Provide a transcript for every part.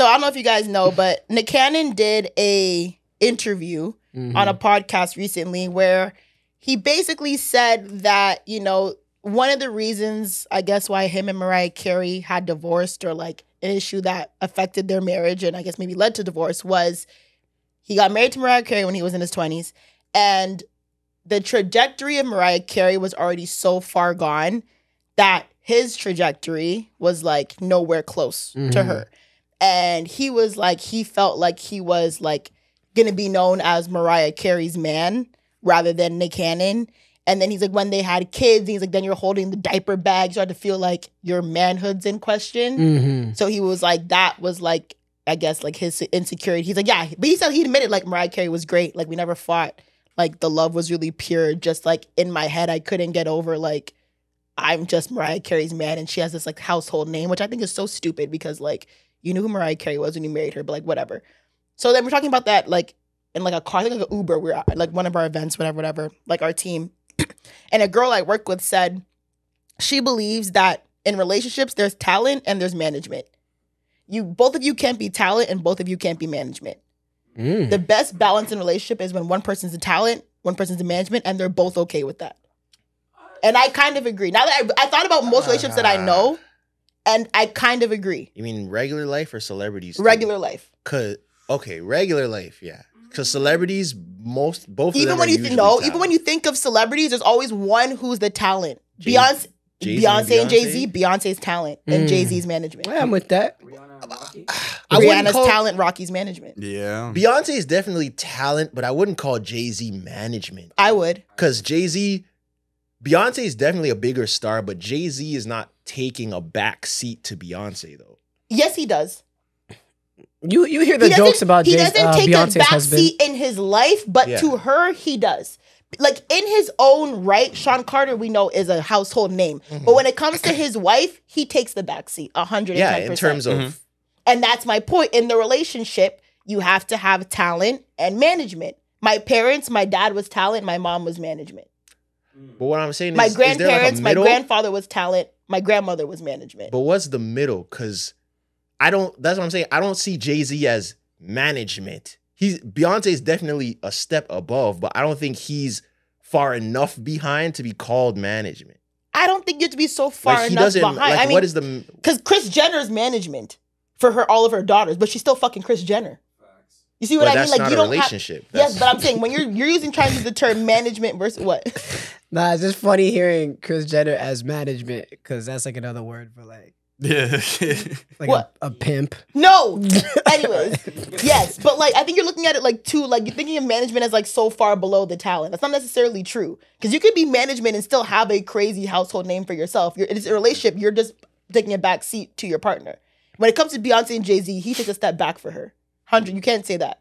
So I don't know if you guys know, but Nick Cannon did a interview Mm-hmm. on a podcast recently where he basically said that, you know, one of the reasons, I guess, why him and Mariah Carey had divorced or like an issue that affected their marriage and I guess maybe led to divorce was he got married to Mariah Carey when he was in his 20s. And the trajectory of Mariah Carey was already so far gone that his trajectory was like nowhere close to Mhm. her. And he was like, he felt like he was like gonna be known as Mariah Carey's man rather than Nick Cannon. And then he's like, when they had kids, he's like, then you're holding the diaper bag. You start to feel like your manhood's in question. Mm-hmm. So he was like, that was like, I guess, like his insecurity. He's like, yeah, but he said he admitted like Mariah Carey was great. Like we never fought. Like the love was really pure. Just like in my head, I couldn't get over like I'm just Mariah Carey's man, and she has this like household name, which I think is so stupid because like you knew who Mariah Carey was when you married her, but like whatever. So then we're talking about that like in like a car, I think like an Uber. We are at like one of our events, whatever, whatever. Like our team, and a girl I work with said she believes that in relationships there's talent and there's management. You both of you can't be talent and both of you can't be management. Mm. The best balance in relationship is when one person's a talent, one person's a management, and they're both okay with that. And I kind of agree. Now that I, I thought about most relationships that I know, and I kind of agree. You mean regular life or celebrities? too? Regular life. Cause okay, regular life, yeah. Cause celebrities, most both of Even them when are you think no, talented. even when you think of celebrities, there's always one who's the talent. Jay- Beyonce, Jay-Z Beyonce and Jay Z. Beyonce's talent and Mm. Jay Z's management. Yeah, I'm with that. Rihanna and Rocky. I wouldn't Rihanna's call- talent, Rocky's management. Yeah. Beyonce is definitely talent, but I wouldn't call Jay Z management. I would. Cause Jay Z, Beyonce is definitely a bigger star, but Jay Z is not taking a back seat to Beyonce though. Yes, he does. You you hear He the doesn't- jokes about he Jay, doesn't uh, take a back husband. seat in his life, but Yeah. to her, he does. Like in his own right, Sean Carter, we know is a household name. But when it comes to his wife, he takes the back seat, hundred. Yeah, in terms of Mhm. And that's my point. In the relationship, you have to have talent and management. My parents, my dad was talent, my mom was management. Mm. but what I'm saying My is, is there like a grandparents, my grandfather was talent, my grandmother was management. But what's the middle? Cause I don't that's what I'm saying. I don't see Jay-Z as management. He's Beyonce is definitely a step above, but I don't think he's far enough behind to be called management. I don't think you have to be so far like he enough doesn't behind. like I mean, what is the because Kris Jenner's management for her all of her daughters, but she's still fucking Kris Jenner. You see what but I mean? Like not you a don't relationship. have. Yes, but I'm saying when you're you're using trying to use the term management versus what? Nah, it's just funny hearing Kris Jenner as management because that's like another word for like Yeah. like What? A, a pimp. No. Anyways, yes, but like I think you're looking at it like too like you're thinking of management as like so far below the talent. That's not necessarily true because you could be management and still have a crazy household name for yourself. You're, it's a relationship. You're just taking a back seat to your partner. When it comes to Beyonce and Jay Z, he takes a step back for her. Hundred, you can't say that.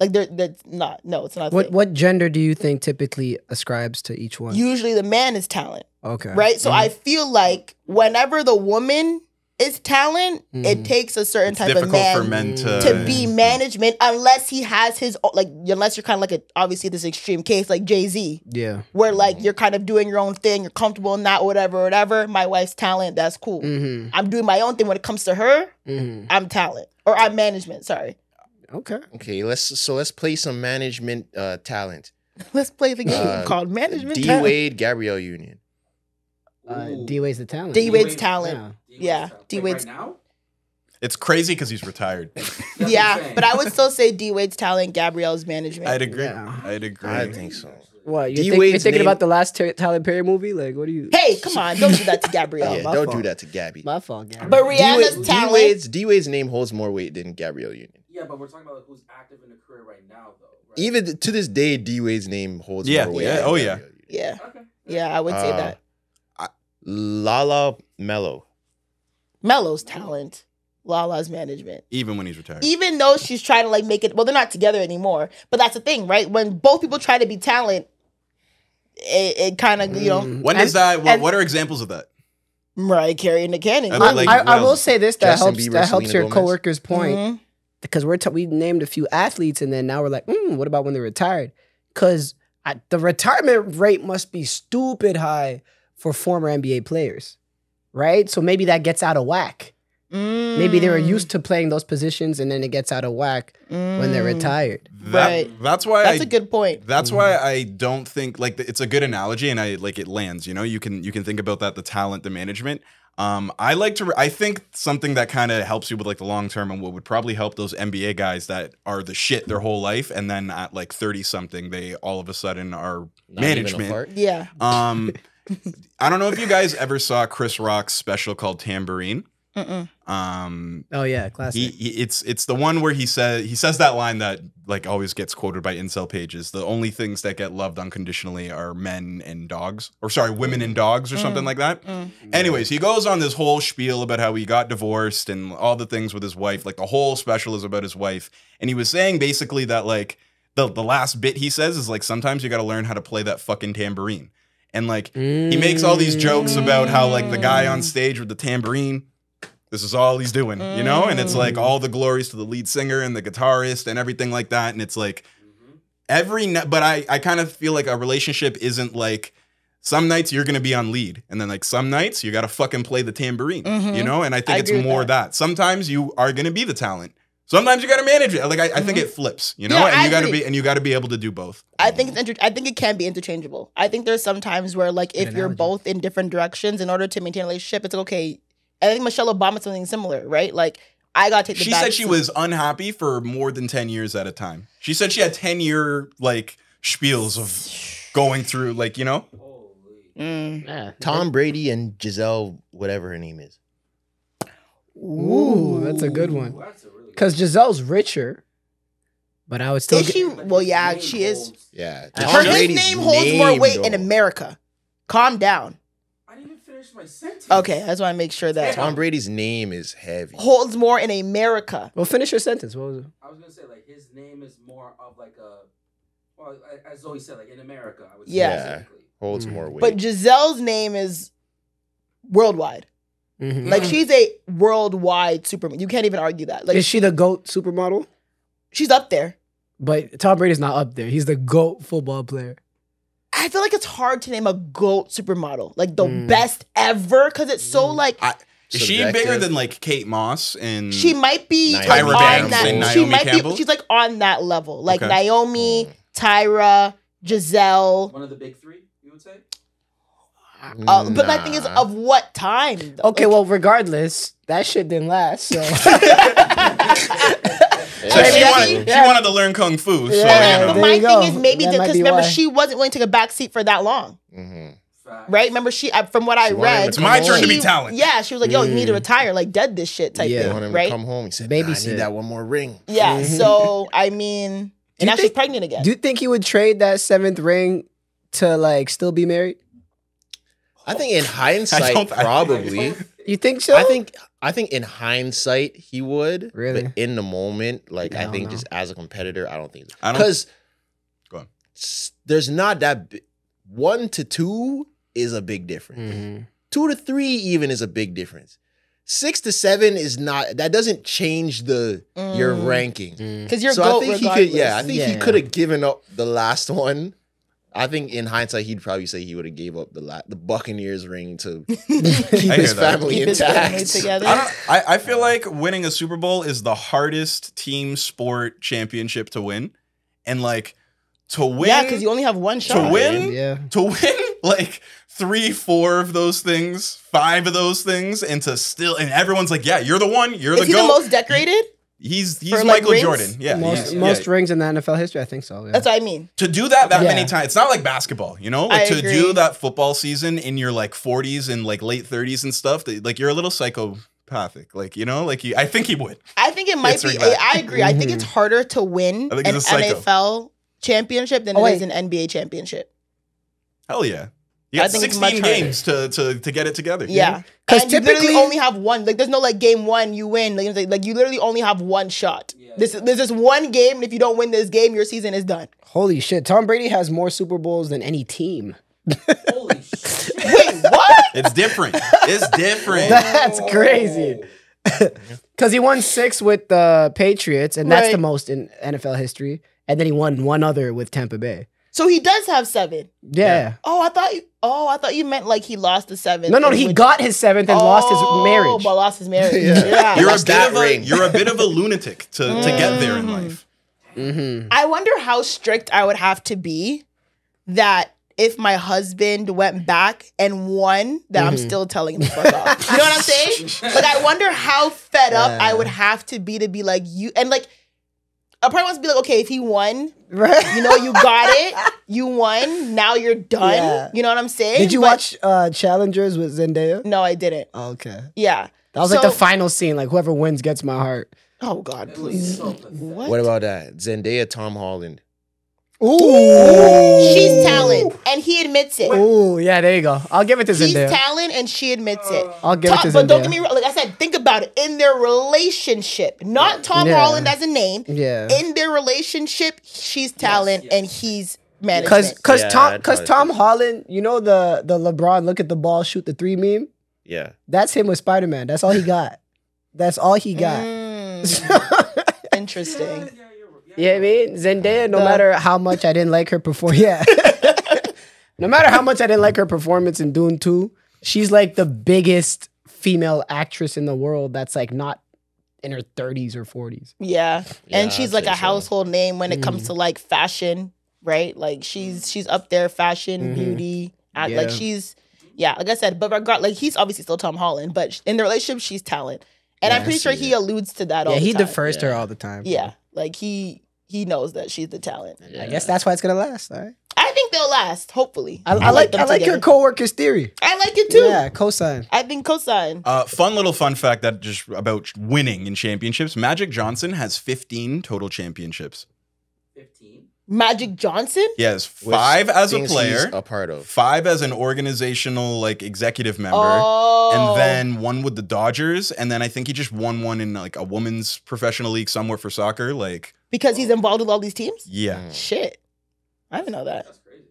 Like they're that's not. No, it's not. What thing. what gender do you think typically ascribes to each one? Usually the man is talent. okay. right? So I feel like whenever the woman is talent, it Mhm. takes a certain it's type of difficult man for men to to be management unless he has his like unless you're kind of like a obviously this extreme case like Jay Z Yeah. where like you're kind of doing your own thing, you're comfortable in that, whatever, whatever. My wife's talent, that's cool. Mm-hmm. I'm doing my own thing when it comes to her. Mm-hmm. I'm talent or I'm management. Sorry, Okay. Okay, let's so let's play some management uh talent. let's play the game Uh, called management. D talent. Wade, Gabrielle Union. Uh, D Wade's the talent. D Wade's talent. Yeah. D-Wade's Yeah, talent. D-Wade's- Wait, right now? It's crazy because he's retired. That's what I'm Yeah, but I would still say D Wade's talent, Gabrielle's management. I'd agree. Yeah. I'd agree. I think so. What? You're, D think, you're thinking name- about the last Ty- Tyler Perry movie? Like, what do you? hey, come on, don't do that to Gabrielle. yeah, don't fault. do that to Gabby. My fault, Gary. But Rihanna's D talent. Wade's D Wade's name holds more weight than Gabrielle Union. Yeah, but we're talking about who's active in the career right now, though. Right? Even to this day, D Wade's name holds Yeah, more weight. yeah, than oh, yeah. Yeah, Okay. yeah, I would say Uh, that. Lala Melo. Melo's talent, Lala's management. Even when he's retired. Even though she's trying to like make it, well, they're not together anymore. But that's the thing, right? When both people try to be talent, it, it kind of you know Mm. when And- does that? What, and- what are examples of that? Mariah Carey and the Cannon. And I, like, I, I will say this that Justin helps Bieber, that helps Selena your Gomez. coworker's point Mhm. Because we're t- we named a few athletes and then now we're like, mm, what about when they're retired? Because the retirement rate must be stupid high for former NBA players, right? So maybe that gets out of whack. Maybe they were Mm. used to playing those positions, and then it gets out of whack when they're Mm. retired. That, Right. That's why That's I a good point. That's why I don't think like it's a good analogy, and I like it lands. You know, you can you can think about that the talent, the management. Um, I like to. I think something that kind of helps you with like the long term, and what would probably help those NBA guys that are the shit their whole life, and then at like thirty something, they all of a sudden are Not management. Yeah. Um, I don't know if you guys ever saw Chris Rock's special called Tambourine. Mm-mm. Um, Oh yeah, classic. he, he it's it's the one where he says he says that line that like always gets quoted by incel pages. The only things that get loved unconditionally are men and dogs, or sorry, women and dogs, or something like that. Mm. Anyways, he goes on this whole spiel about how he got divorced and all the things with his wife. Like the whole special is about his wife, and he was saying basically that like the the last bit he says is like sometimes you got to learn how to play that fucking tambourine, and like he makes all these jokes about how like the guy on stage with the tambourine this is all he's doing you know and it's like all the glories to the lead singer and the guitarist and everything like that and it's like every night but i i kind of feel like a relationship isn't like some nights you're gonna be on lead and then like some nights you gotta fucking play the tambourine Mhm. you know and i think I it's more that. that. sometimes you are gonna be the talent sometimes you gotta manage it like i, I think it flips you know Mm-hmm. Yeah, and I you gotta be and you gotta be able to do both I think it's inter- I think it can be interchangeable. I think there's some times where like if you're both in different directions, in order to maintain a relationship, it's like, okay. I think Michelle Obama something similar, right? Like I gotta take the she said she seat. was unhappy for more than 10 years at a time she said she had 10 year like spiels of going through like you know Mm. Yeah. Tom Brady and Gisele, whatever her name is. Ooh, that's a good one. that's a really good Because Gisele's richer, but I would still. Is get- she? Well, yeah, she is. Yeah. Her Tom his Brady's name holds more name, weight in. America. Calm down. I didn't finish my sentence. Okay, I just want to make sure that Tom Brady's name is heavy. holds more in America. Well, finish your sentence. What was it? I was gonna say like his name is more of like a, well, a- as Zoie said, like in America, I would say Yeah. specifically. Holds more weight. But Gisele's name is worldwide. Mhm. Like she's a worldwide superman. You can't even argue that. Like Is she the goat supermodel? she's up there. But Tom Brady's not up there. He's the goat football player. I feel like it's hard to name a goat supermodel, like the Mm. best ever, because it's so like I, is she bigger than like Kate Moss and she might be Naomi like, Tyra on Banks that. and she Naomi might Campbell? be. She's like on that level, like Okay. Naomi, Mm. Tyra, Gisele. One of the big three, you would say. Uh, but my thing is, of what time? though? Okay, Like, well, regardless, that shit didn't last. So Yeah. So she Yeah. wanted, she wanted to learn kung fu. So Yeah, you but know. there my you thing is maybe because be remember why. she wasn't willing to take a back seat for that long, Mhm. Right? Remember she, uh, from what I She wanted read, It's my turn to be talent. Yeah, she was like, "Yo, you need to Mm. retire, like dead this shit type Yeah. They want him thing, to right?" come home. He said, "Nah, I Babysit. need that one more ring. Yeah. Mhm. So I mean, Do and you now she's think- pregnant again. do you think he would trade that seventh ring to like still be married? I think in hindsight, don't- I- probably. You think so? I think I think in hindsight he would. Really? But in the moment, like I I, think know. just as a competitor, I don't think I because Go on. there's not that bi- one to two is a big difference. Mhm. Two to three even is a big difference. Six to seven is not. That doesn't change the your Mm. ranking. Mm. Because you're so goat I think he could. Yeah, I regardless. think he could have given up the last one. I think in hindsight, he'd probably say he would have gave up the la- the Buccaneers ring to keep his that. family Keep his family intact. together. I don't. I, I feel like winning a Super Bowl is the hardest team sport championship to win, and like to win. yeah, because you only have one shot. To win? Yeah. to win like three, four of those things, five of those things, and to still and everyone's like, yeah, you're the one, you're Is the he goat. the most decorated? He's he's like, Michael rings? Jordan. Yeah, most he's- most yeah. rings in the NFL history, I think so. Yeah. That's what I mean. to do that that Yeah. many times. It's not like basketball, you know. Like I to agree. do that football season in your like 40s and like late 30s and stuff. that- Like you're a little psychopathic, like you know. Like you, I think he would. I think it might be. ring back. I agree. I think it's mm-hmm. harder to win an he's a psycho. NFL championship than Oh, it is wait. an NBA championship. Hell yeah. You got 16 much harder. games to, to to get it together. Yeah. 'Cause And you literally typically- only have one. Like, there's no like game one, you win. Like, it's like, like you literally only have one shot. Yeah. This there's just one game, and if you don't win this game, your season is done. Holy shit! Tom Brady has more Super Bowls than any team. Holy shit. Wait, what? It's different. It's different. That's crazy. Because he won six with the Patriots, and that's the most in NFL history. And then he won one other with Tampa Bay. So he does have seven. Yeah. Oh, I thought you. Oh, I thought you meant like he lost the seventh. No, no, he would- got his seventh and lost his marriage. Oh, marriage. But lost his marriage. Yeah. yeah. You're a bit that of a you're a bit of a lunatic to to get there in Mm. life. Mm-hmm. I wonder how strict I would have to be that if my husband went back and won, that I'm Mhm. still telling him to fuck off. You know what I'm saying? Like I wonder how fed up I would have to be to be like you and like I part wants to be like, okay, if he won, Right. you know, you got it, you won, now you're done. Yeah. You know what I'm saying? Did you But- watch uh Challengers with Zendaya? No, I didn't. Oh, okay. Yeah. That was like the final scene. Like whoever wins gets my heart. Oh God, please. so. What? What about that? Zendaya, Tom Holland. Ooh. She's talent, and he admits it. Ooh, yeah, there you go. I'll give it to He's Zendaya. talent, and she admits it. I'll give Tom- it to Zendaya. but don't get me wrong. Like I said, think about it. In their relationship, not Tom Yeah. Holland as a name. Yeah. In their relationship, she's talent yes. and he's Cause, management. cause Yeah, Tom, I'd cause probably Tom say- Holland, you know the the LeBron look at the ball, shoot the three meme. Yeah. That's him with Spider Man. That's all he got. That's all he got. Mm, interesting. Yeah, you're- yeah, Yeah, I mean Zendaya. No The- matter how much I didn't like her perform, yeah. no matter how much I didn't like her performance in Dune Two, she's like the biggest female actress in the world. That's like not in her thirties or forties. Yeah. Yeah, and she's I'd like say a so. household name when it comes Mhm. to like fashion, right? Like she's she's up there, fashion, Mhm. beauty, act, like she's yeah. Like I said, but regard like he's obviously still Tom Holland, but in the relationship, she's talent, and I'm pretty sure he it. alludes to that all Yeah, he defers to her all the time. Yeah, like he he knows that she's the talent. I guess that's why it's gonna last. All right. I think they'll last. Hopefully, I, I like them I like your together. coworker's theory. I like it too. Yeah, cosign. I think cosign. Uh, fun little fun fact that just about winning in championships. Magic Johnson has 15 total championships. 15. Magic Johnson. He has Which five as a things player, a part of. five as an organizational like executive member. Oh, and then one with the Dodgers, and then I think he just won one in like a women's professional league somewhere for soccer. Like, because he's involved with all these teams. yeah, Mm. Shit, I didn't know that. That's crazy.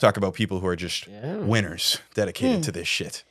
talk about people who are just Yeah. winners, dedicated Hmm. to this shit.